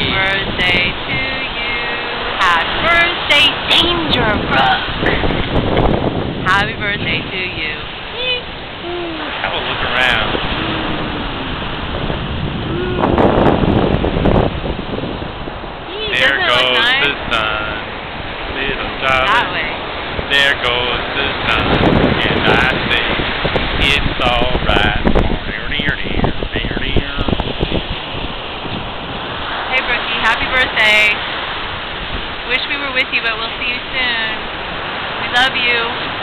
Happy birthday to you. Happy birthday, Danger Brooke. Happy birthday to you. Have a look around. There goes the sun. Little darling. There goes the sun. Happy birthday. Wish we were with you, but we'll see you soon. We love you.